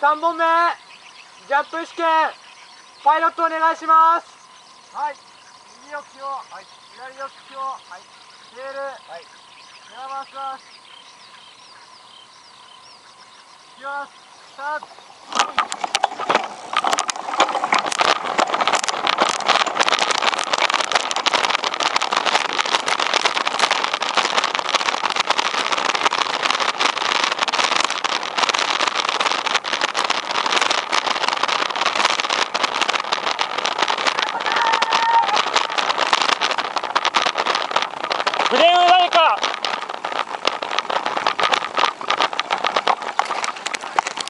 3本目ジャンプ試験パイロットお願いします。はい。右よきを、はい、左よきを、はい、テール、はい、手を回します。いきます。スタート up.